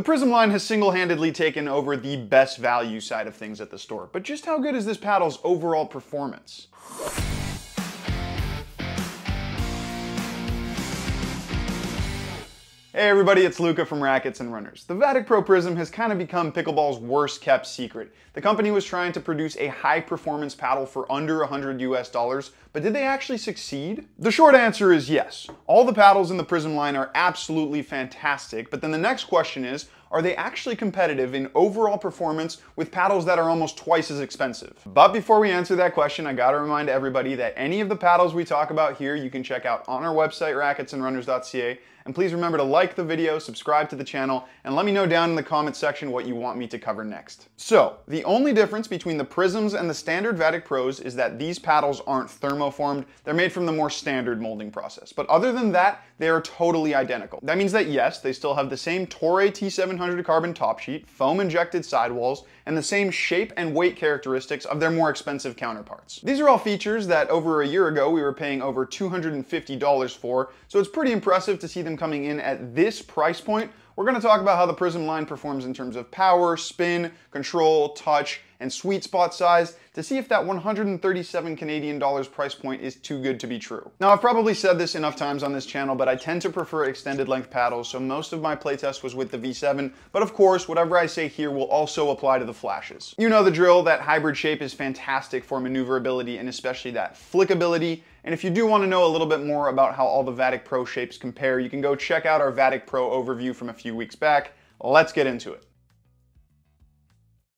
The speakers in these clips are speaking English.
The Prism line has single-handedly taken over the best value side of things at the store, but just how good is this paddle's overall performance? Hey everybody, it's Luca from Rackets and Runners. The Vatic Pro Prism has kind of become pickleball's worst kept secret. The company was trying to produce a high performance paddle for under 100 US dollars, but did they actually succeed? The short answer is yes. All the paddles in the Prism line are absolutely fantastic, but then the next question is, are they actually competitive in overall performance with paddles that are almost twice as expensive? But before we answer that question, I gotta remind everybody that any of the paddles we talk about here you can check out on our website, racketsandrunners.ca, and please remember to like the video, subscribe to the channel, and let me know down in the comment section what you want me to cover next. So, the only difference between the Prisms and the standard Vatic Pros is that these paddles aren't thermoformed, they're made from the more standard molding process. But other than that, they are totally identical. That means that yes, they still have the same Toray T700 carbon top sheet, foam injected sidewalls, and the same shape and weight characteristics of their more expensive counterparts. These are all features that over a year ago we were paying over $250 for, so it's pretty impressive to see them coming in at this price point we're going to talk about how the Prism line performs in terms of power, spin, control, touch, and sweet spot size to see if that 137 Canadian dollars price point is too good to be true. Now I've probably said this enough times on this channel, but I tend to prefer extended length paddles, so most of my playtest was with the V7, but of course whatever I say here will also apply to the flashes. You know the drill, that hybrid shape is fantastic for maneuverability and especially that flickability, and if you do want to know a little bit more about how all the Vatic Pro shapes compare, you can go check out our Vatic Pro overview from a few weeks back. Let's get into it.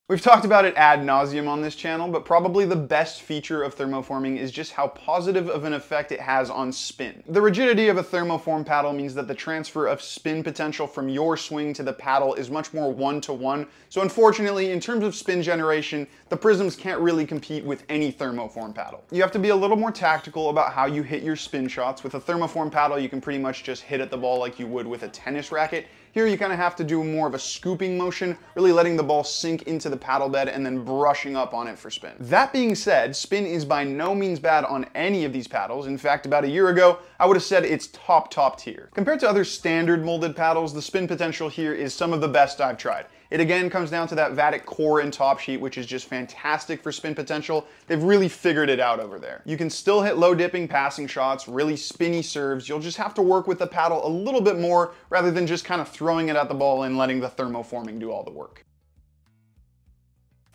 We've talked about it ad nauseum on this channel, but probably the best feature of thermoforming is just how positive of an effect it has on spin. The rigidity of a thermoform paddle means that the transfer of spin potential from your swing to the paddle is much more one-to-one, -one. so unfortunately, in terms of spin generation, the Prisms can't really compete with any thermoform paddle. You have to be a little more tactical about how you hit your spin shots. With a thermoform paddle, you can pretty much just hit at the ball like you would with a tennis racket, here you kind of have to do more of a scooping motion, really letting the ball sink into the paddle bed and then brushing up on it for spin. That being said, spin is by no means bad on any of these paddles. In fact, about a year ago, I would have said it's top, top tier. Compared to other standard molded paddles, the spin potential here is some of the best I've tried. It again comes down to that Vatic core and top sheet, which is just fantastic for spin potential. They've really figured it out over there. You can still hit low dipping passing shots, really spinny serves. You'll just have to work with the paddle a little bit more rather than just kind of throwing it at the ball and letting the thermoforming do all the work.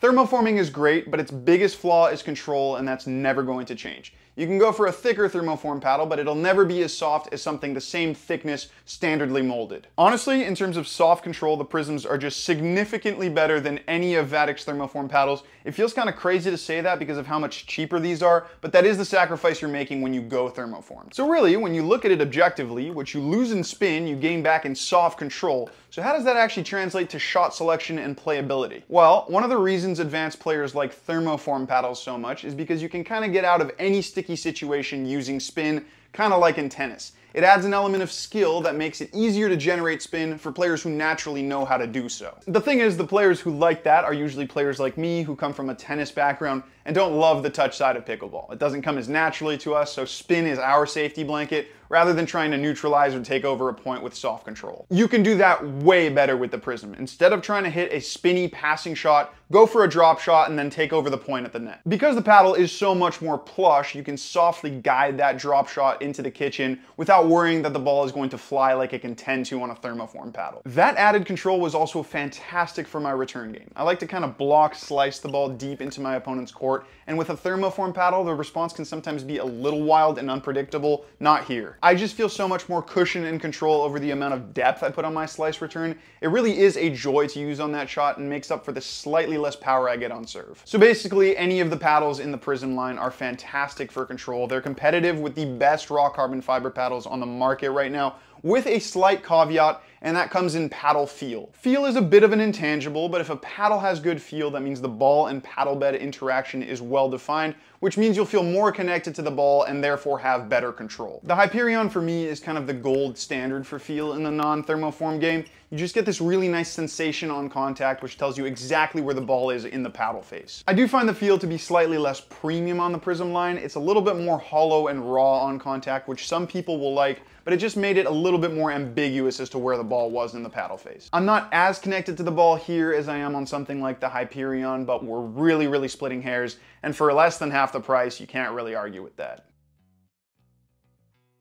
Thermoforming is great, but its biggest flaw is control, and that's never going to change. You can go for a thicker thermoform paddle, but it'll never be as soft as something the same thickness standardly molded. Honestly, in terms of soft control, the Prisms are just significantly better than any of Vatic's thermoform paddles. It feels kind of crazy to say that because of how much cheaper these are, but that is the sacrifice you're making when you go thermoform. So really, when you look at it objectively, what you lose in spin, you gain back in soft control. So how does that actually translate to shot selection and playability? Well, one of the reasons advanced players like thermoform paddles so much is because you can kind of get out of any sticky situation using spin, kind of like in tennis. It adds an element of skill that makes it easier to generate spin for players who naturally know how to do so. The thing is, the players who like that are usually players like me who come from a tennis background and don't love the touch side of pickleball. It doesn't come as naturally to us, so spin is our safety blanket rather than trying to neutralize or take over a point with soft control. You can do that way better with the Prism. Instead of trying to hit a spinny passing shot, go for a drop shot and then take over the point at the net. Because the paddle is so much more plush, you can softly guide that drop shot into the kitchen without worrying that the ball is going to fly like it can tend to on a thermoform paddle. That added control was also fantastic for my return game. I like to kind of block slice the ball deep into my opponent's court, and with a thermoform paddle, the response can sometimes be a little wild and unpredictable, not here. I just feel so much more cushion and control over the amount of depth I put on my slice return. It really is a joy to use on that shot and makes up for the slightly less power I get on serve. So basically, any of the paddles in the Prism line are fantastic for control. They're competitive with the best raw carbon fiber paddles on the market right now, with a slight caveat, and that comes in paddle feel. Feel is a bit of an intangible, but if a paddle has good feel, that means the ball and paddle bed interaction is well defined, which means you'll feel more connected to the ball and therefore have better control. The Hyperion for me is kind of the gold standard for feel in the non-thermoform game. You just get this really nice sensation on contact which tells you exactly where the ball is in the paddle face. I do find the feel to be slightly less premium on the Prism line. It's a little bit more hollow and raw on contact, which some people will like, but it just made it a little bit more ambiguous as to where the ball was in the paddle face. I'm not as connected to the ball here as I am on something like the Hyperion, but we're really, really splitting hairs, and for less than half the price, you can't really argue with that.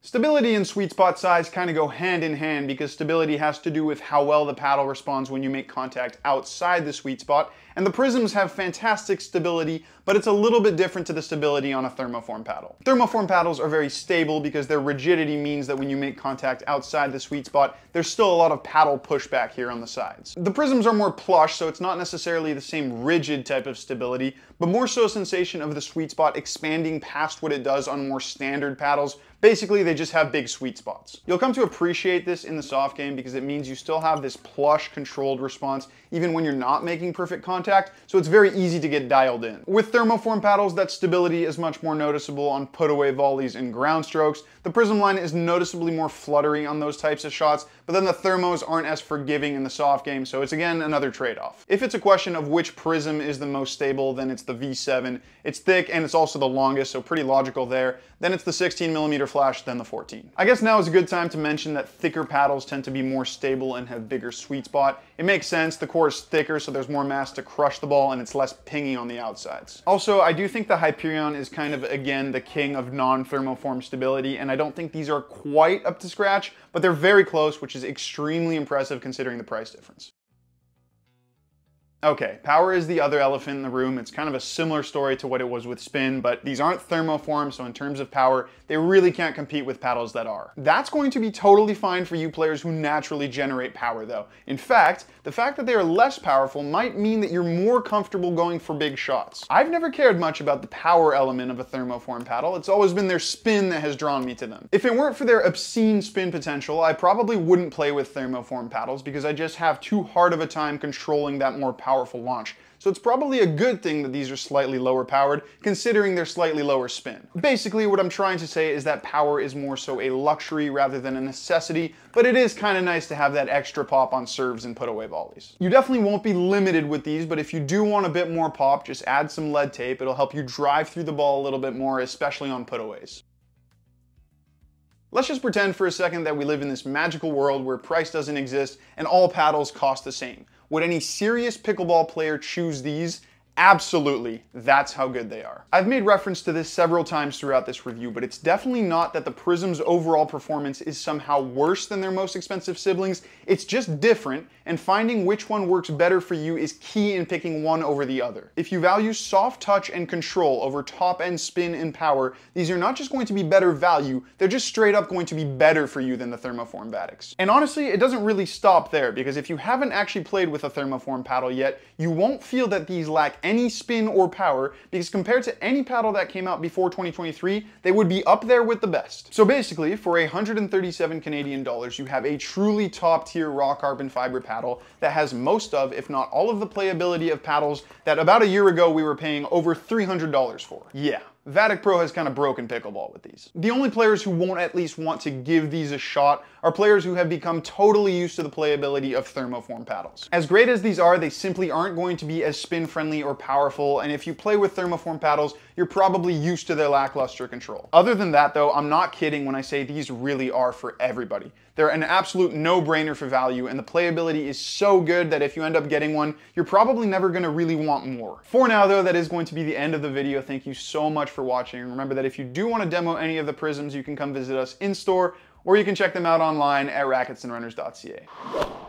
Stability and sweet spot size kind of go hand in hand because stability has to do with how well the paddle responds when you make contact outside the sweet spot, and the prisms have fantastic stability, but it's a little bit different to the stability on a thermoform paddle. Thermoform paddles are very stable because their rigidity means that when you make contact outside the sweet spot, there's still a lot of paddle pushback here on the sides. The prisms are more plush, so it's not necessarily the same rigid type of stability, but more so a sensation of the sweet spot expanding past what it does on more standard paddles. Basically, they just have big sweet spots. You'll come to appreciate this in the soft game because it means you still have this plush controlled response even when you're not making perfect contact, so it's very easy to get dialed in. With thermoform paddles, that stability is much more noticeable on put-away volleys and ground strokes. The prism line is noticeably more fluttery on those types of shots, but then the thermos aren't as forgiving in the soft game, so it's again another trade-off. If it's a question of which prism is the most stable, then it's the V7. It's thick and it's also the longest, so pretty logical there. Then it's the 16 millimeter flash, then the 14. I guess now is a good time to mention that thicker paddles tend to be more stable and have bigger sweet spot. It makes sense, the core is thicker, so there's more mass to crush the ball and it's less pingy on the outsides. Also, I do think the Hyperion is kind of, again, the king of non-thermoform stability, and I don't think these are quite up to scratch, but they're very close, which is extremely impressive considering the price difference. Okay, power is the other elephant in the room. It's kind of a similar story to what it was with spin, but these aren't thermoform, so in terms of power, they really can't compete with paddles that are. That's going to be totally fine for you players who naturally generate power though. In fact, the fact that they are less powerful might mean that you're more comfortable going for big shots. I've never cared much about the power element of a thermoform paddle. It's always been their spin that has drawn me to them. If it weren't for their obscene spin potential, I probably wouldn't play with thermoform paddles because I just have too hard of a time controlling that more powerful launch. So it's probably a good thing that these are slightly lower powered, considering their slightly lower spin. Basically, what I'm trying to say is that power is more so a luxury rather than a necessity, but it is kind of nice to have that extra pop on serves and put away volleys. You definitely won't be limited with these, but if you do want a bit more pop, just add some lead tape. It'll help you drive through the ball a little bit more, especially on putaways. Let's just pretend for a second that we live in this magical world where price doesn't exist and all paddles cost the same. Would any serious pickleball player choose these? Absolutely, that's how good they are. I've made reference to this several times throughout this review, but it's definitely not that the Prism's overall performance is somehow worse than their most expensive siblings, it's just different, and finding which one works better for you is key in picking one over the other. If you value soft touch and control over top end spin and power, these are not just going to be better value, they're just straight up going to be better for you than the Thermoform Vatics. And honestly, it doesn't really stop there, because if you haven't actually played with a Thermoform paddle yet, you won't feel that these lack any spin or power because compared to any paddle that came out before 2023, they would be up there with the best. So basically, for 137 Canadian dollars, you have a truly top tier raw carbon fiber paddle that has most of, if not all of the playability of paddles that about a year ago we were paying over $300 for. Yeah, Vatic Pro has kind of broken pickleball with these. The only players who won't at least want to give these a shot are players who have become totally used to the playability of thermoform paddles. As great as these are, they simply aren't going to be as spin friendly or powerful, and if you play with thermoform paddles, you're probably used to their lackluster control. Other than that though, I'm not kidding when I say these really are for everybody. They're an absolute no-brainer for value, and the playability is so good that if you end up getting one, you're probably never gonna really want more. For now though, that is going to be the end of the video. Thank you so much for watching. Remember that if you do want to demo any of the prisms, you can come visit us in store, or you can check them out online at racketsandrunners.ca.